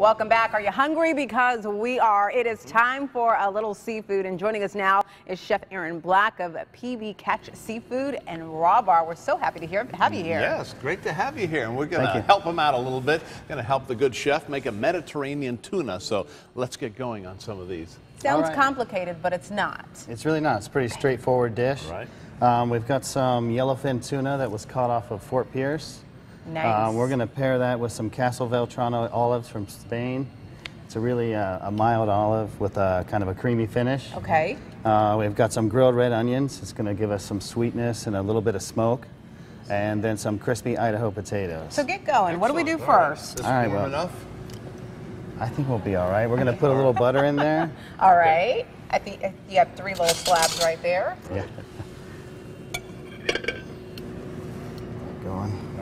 Welcome back. Are you hungry? Because we are. It is time for a little seafood. And joining us now is Chef Aaron Black of PB Catch Seafood and Raw Bar. We're so happy to hear, have you here. Yes, great to have you here. And we're going to help him out a little bit. Going to help the good chef make a Mediterranean tuna. So let's get going on some of these. Sounds All right. complicated, but it's not. It's really not. It's a pretty straightforward dish. Right. Um, we've got some yellowfin tuna that was caught off of Fort Pierce. Nice. Um, we're going to pair that with some Castelvetrano olives from Spain. It's a really uh, a mild olive with a kind of a creamy finish. Okay. Uh, we've got some grilled red onions. It's going to give us some sweetness and a little bit of smoke. And then some crispy Idaho potatoes. So get going. What do we do Excellent. All right. first? This All right, warm well. enough? I think we'll be all right. We're going to put a little butter in there. All right. I think uh, you have three little slabs right there. Yeah.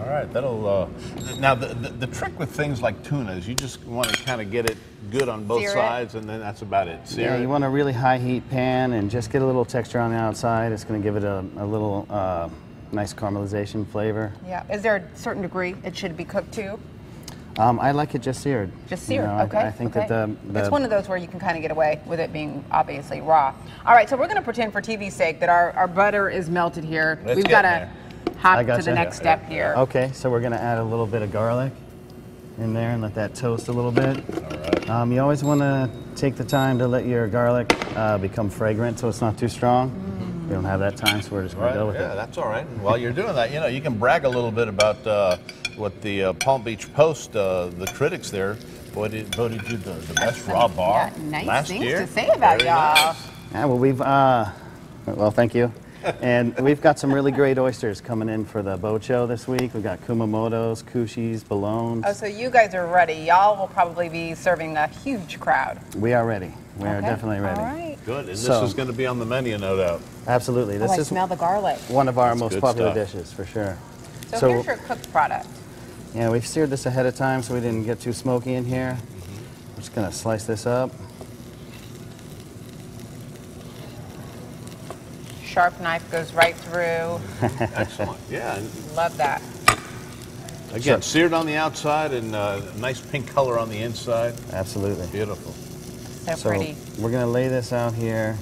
Going. All right, that'll. Uh, now, the, the, the trick with things like tuna is you just want to kind of get it good on both Sear it. sides, and then that's about it. Sear Yeah, it. you want a really high heat pan and just get a little texture on the outside. It's going to give it a, a little uh, nice caramelization flavor. Yeah. Is there a certain degree it should be cooked to? Um, I like it just seared. Just You seared, know, I- okay. I, think okay. that the, the it's one of those where you can kind of get away with it being obviously raw. All right, so we're going to pretend for TV's sake that our, our butter is melted here. Let's We've get got to there. Hop I to the next step here. Okay, so we're going to add a little bit of garlic in there and let that toast a little bit. All right. Um, you always want to take the time to let your garlic uh, become fragrant so it's not too strong. We don't have that time, so we're just going Right. to go with Yeah, it. Yeah, that's all right. And while you're doing that, you know, you can brag a little bit about uh, what the uh, Palm Beach Post, uh, the critics there, voted, voted you the, the best raw bar Yeah, nice last things year. to say about y'all. nice. Yeah, well, we've, uh, well, thank you. And we've got some really great oysters coming in for the boat show this week. We've got Kumamoto's, Kusshis, Ballones. Oh, so you guys are ready. Y'all will probably be serving a huge crowd. We are ready. We are definitely ready. All right. Good. And So- this is going to be on the menu, no doubt. Absolutely. Oh, This I is smell the garlic. one of our That's most popular stuff. dishes for sure. So, here's your cooked product. yeah, we've seared this ahead of time so we didn't get too smoky in here. Mm-hmm. We're just gonna slice this up. Sharp knife goes right through. Excellent. Yeah. And Love that. again, Sure. seared on the outside and uh, nice pink color on the inside. Absolutely. Beautiful. So, So pretty. we're gonna lay this out here.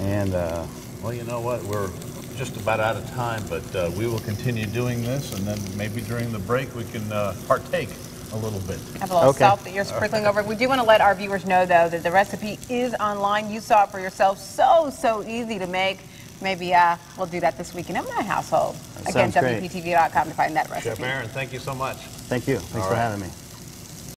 And uh, Well, you know what? We're just about out of time, but uh, we will continue doing this, and then maybe during the break we can uh, partake a little bit. Have a little Okay. salt that you're sprinkling over. We do want to let our viewers know, though, that the recipe is online. You saw it for yourself. So, so easy to make. Maybe uh, we'll do that this weekend in my household. That Again. WPTV.com to find that recipe. Chef Aaron, thank you so much. thank you. Thanks All for right. having me.